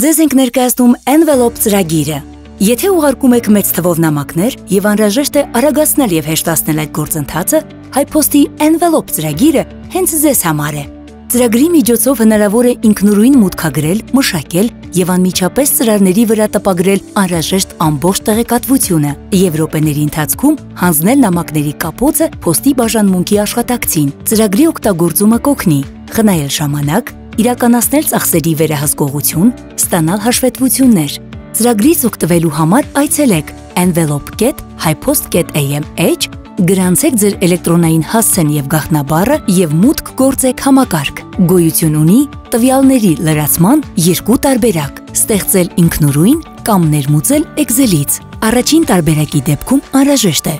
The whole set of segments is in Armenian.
Ձեզ ենք ներկայացնում Envelope ծրագիրը։ Եթե ուղարկում եք մեծ թվով նամակներ եւ անհրաժեշտ է արագացնել եւ հեշտացնել այդ գործընթացը, HiPost-ի Envelope ծրագիրը հենց ձեզ համար է։ Ծրագրի միջոցով հնարավոր է ինքնուրույն մուտքագրել, մշակել եւ անմիջապես ծրարների վրա տպագրել անհրաժեշտ ամբողջ տեղեկատվությունը եւ րոպեների ընթացքում հանձնել նամակների կապոցը փոստի բաժանմունքի աշխատակցին։ Ծրագրի օգտագործումը կօգնի խնայել ժամանակ, իրականացնել ծախսերի վերահսկողություն, ստանալ հաշվետվություններ։ Ծրագրից օգտվելու համար այցելեք envelope.hypost.amh գրանցեք ձեր էլեկտրոնային հասցեն եւ գաղտնաբառը եւ մուտք գործեք համակարգ։ Գոյություն ունի տվյալների լրացման երկու տարբերակ՝ ստեղծել ինքնուրույն կամ ներմուծել Excel-ից։ Առաջին տարբերակի դեպքում անհրաժեշտ է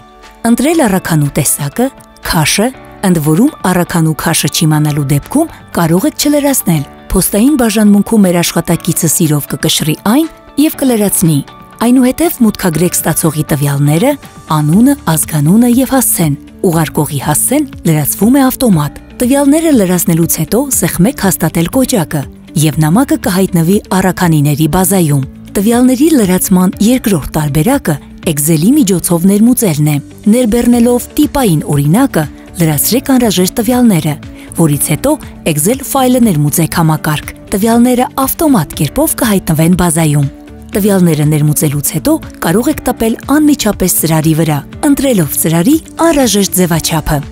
ընտրել առաքանու տեսակը, քաշը, ընդ որում առաքանու քաշը չիմանալու դեպքում կարող եք չլրացնել։ Փոստային բաժանմունքում մեր աշխատակիցը սիրով կկշռի այն եւ կլրացնի։ Այնուհետև մուտքագրեք ստացողի տվյալները, անունը, ազգանունը եւ հասցեն։ Ուղարկողի հասցեն լրացվում է ավտոմատ։ Տվյալները լրացնելուց հետո սեղմեք հաստատել կոճակը եւ նամակը կհայտնվի առաքանիների բազայում։ Տվյալների լրացման երկրորդ տարբերակը Excel-ի միջոցով ներմուծելն է։ Ներբեռնելով տիպային օրինակը, լրացրեք անհրաժեշտ տվյալները, որից հետո Excel ֆայլը ներմուծեք համակարգ։ Տվյալները ավտոմատ կերպով կհայտնվեն բազայում։ Տվյալները ներմուծելուց հետո կարող եք տպել անմիջապես ծրարի վրա, ընտրելով ծրարի անհրաժեշտ ձևաչափը։